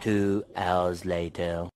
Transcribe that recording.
Two hours later.